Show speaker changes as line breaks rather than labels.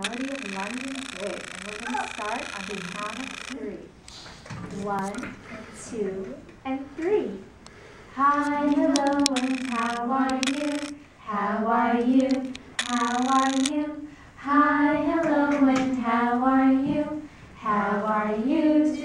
melody of London Bridge, and we're going to start on the count of three. One, two, and three. Hi, hello, and how are you? How are you? How are you? Hi, hello, and how are you? How are you?